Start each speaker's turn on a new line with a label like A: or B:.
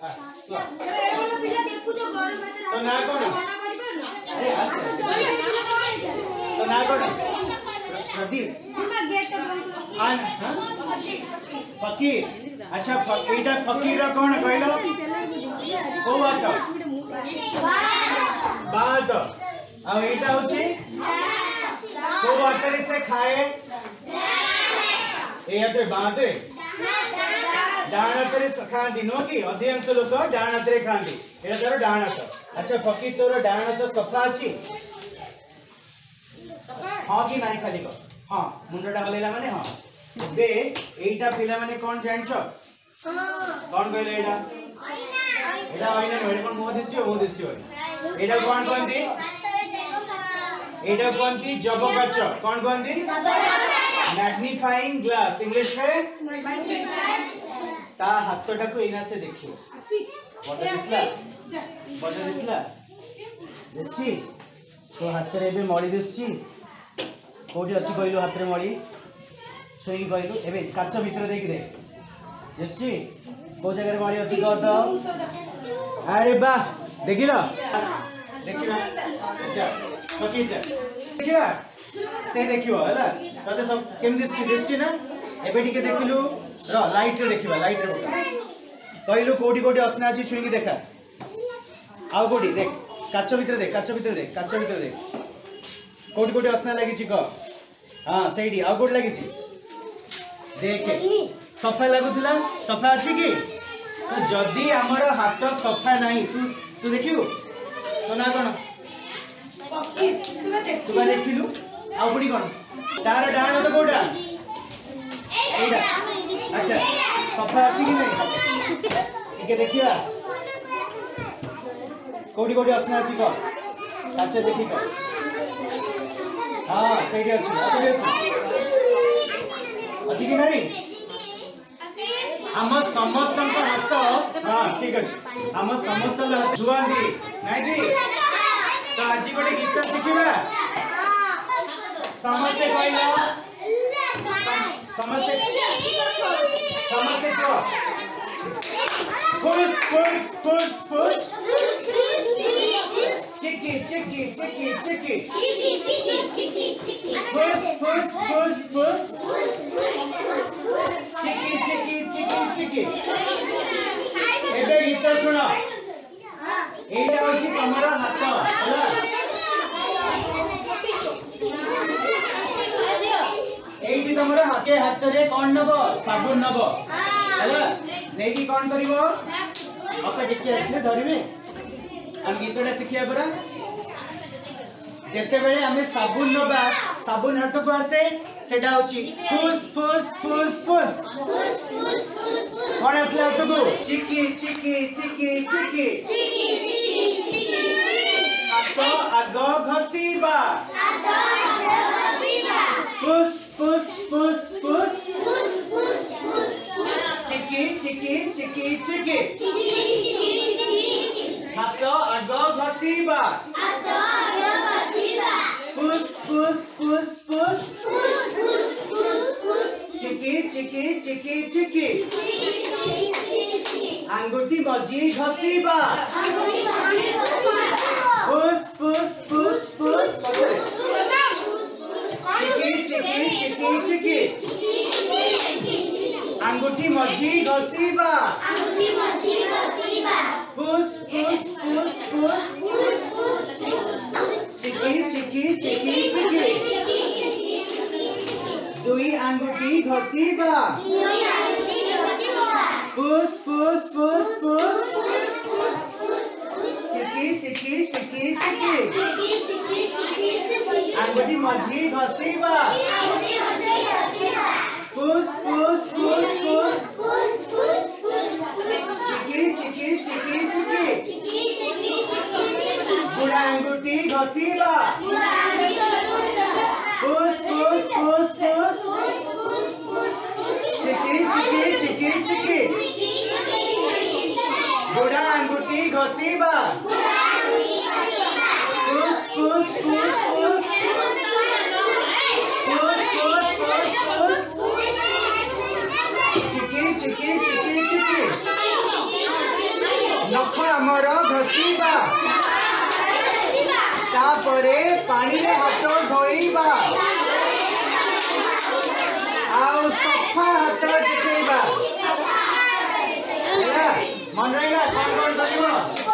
A: तो ना फकीर अच्छा एटा बात बात आ एटा से खाए बात ଡାହାଣତରେ ଖାଆନ୍ତି ନୁହଁ କି ଅଧିକାଂଶ ଲୋକ ଡାହାଣ ହାତରେ ଖାଆନ୍ତି ଏଇଟା ତାର ଡାହାଣ ହାତ ଆଚ୍ଛା ଫକିର ତୋର ଡାହାଣ ହାତ ସଫା ଅଛି ହଁ କି ନାହିଁ ଖାଲି କହ ହଁ ମୁଣ୍ଡଟା ହଲେଇଲା ମାନେ ହଁ ଏବେ ଏଇଟା ପିଲାମାନେ କ'ଣ ଜାଣିଛ କ'ଣ କହିଲେ ଏଇଟା ଏଇଟା ଅଇନା ନୁହେଁ ଏଇଟା କ'ଣ ମୁହଁ ଦିଶିବ ମୁହଁ ଦିଶିବନି ଏଇଟା କ'ଣ କହନ୍ତି ଏଇଟା କୁହନ୍ତି ଜବକାଚ କ'ଣ କହନ୍ତି ম্যাগনিফাইং গ্লাস ইংলিশ में তা হাতটাকে এই নাসে দেখিও বড় দিসলা বড় দিসলা দিসছি তো হাতরে এবে মড়ি দিসছি কোটি আছে কইলো হাতরে মড়ি ছুঁই কইলো এবে কাচ ভিতরে দেখি দে দিসছি কো জায়গার মড়ি আছে কও তো আরে বাহ দেখিলা দেখিবা আচ্ছা ওকে যা দেখিবা সে দেখিও হলা হ্যাঁ? ତତେ ସବୁ କେମିତି ଦିଶୁଛି ନା ଏବେ ଟିକେ ଦେଖିଲୁ ର ଲାଇଟ୍ରେ ଦେଖିବା ଲାଇଟ୍ରେ ପକା କହିଲୁ କୋଉଠି କୋଉଠି ଅସନା ଅଛି ଛୁଇଁକି ଦେଖା ଆଉ କୋଉଠି ଦେଖ କାଚ ଭିତରେ ଦେଖ କାଚ ଭିତରେ ଦେଖ କାଚ ଭିତରେ ଦେଖ କୋଉଠି କୋଉଠି ଅସନା ଲାଗିଛି କହ ହଁ ସେଇଠି ଆଉ କୋଉଠି ଲାଗିଛି ଦେଖ ସଫା ଲାଗୁଥିଲା ସଫା ଅଛି କି ଯଦି ଆମର ହାତ ସଫା ନାହିଁ ତୁ ତୁ ଦେଖିବୁ ତୋ ନା କ'ଣ
B: ତୁ
A: ବା ଦେଖିଲୁ ଆଉ କୋଉଠି କ'ଣ তার ডান হাত কোটা এইটা আচ্ছা সফা আছে কি নাই টিকে দেখিবা কোটি কোটি অসনা আছে কো আচ্ছা দেখি কো হ্যাঁ সেইটি আছে কোটি আছে আছে কি নাই ଆମ ସମସ୍ତଙ୍କ ହାତ ହଁ ଠିକ ଅଛି ଆମ ସମସ୍ତଙ୍କ ହାତ ଧୁଆନ୍ତି ନାଇଁ କି ତ ଆଜି ଗୋଟେ ଗୀତ ଶିଖିବା समझते कोई ना समझते समझते
B: क्यों
A: पुश पुश पुश पुश चिकी चिकी चिकी चिकी चिकी
B: चिकी चिकी चिकी
A: पुश पुश पुश पुश चिकी चिकी चिकी चिकी इधर इधर सुना ହାତେ ହାତରେ କ'ଣ ନବ ସାବୁନ ନବ ହେଲା ନେଇକି କ'ଣ କରିବ ବାପା ଟିକେ ଆସିଲେ ଧରିବେ ଆମେ ଗୀତଟା ଶିଖିବା ପରା ଯେତେବେଳେ ଆମେ ସାବୁନ ନବା ସାବୁନ ହାତକୁ ଆସେ ସେଟା ହଉଛି ଫୁସ୍ ଫୁସ୍ ଫୁସ୍ ଫୁସ୍ କ'ଣ ଆସିଲା ହାତକୁ ଚିକି ଚିକି ଚିକି ଚିକି ହାତ ଆଗ ଘଷିବା الضاد غصيبة الضاد
B: غصيبة
A: بوس بوس بوس بوس بوس بوس بوس بوس চিকি চিকি চিকি চিকি আঙ্গুটি মজি ঘষিবা পুস পুস পুস পুস চিকি চিকি চিকি চিকি আঙ্গুঠি মঝি ঘষিবা আঙ্গুঠি
B: মঝি ঘষিবা
A: পুস পুস পুস পুস পুস পুস চিকি চিকি চিকি চিকি দুই আঙ্গুঠি ঘষিবা দুই আঙ্গুঠি ঘষিবা পুস পুস পুস পুস চিকি চিকি চিকি চিকি চিকি
B: চিকি চিকি
A: আঙ্গুঠি মঝি ঘষিবা আঙ্গুঠি पुश पुश पुश पुश चिकी चिकी चिकी चिकी बुढ़ा अंगूठी घसीबा पुश पुश पुश पुश चिकी चिकी चिकी चिकी बुढ़ा अंगूठी घसीबा पुश पुश पुश पुश ଆମର ଘଷିବା ତାପରେ ପାଣିରେ ହାତ ଧୋଇବା ଆଉ ସଫା ହାତ ଜିତେଇବା ମନେ ରହିଲା କ'ଣ କ'ଣ କରିବ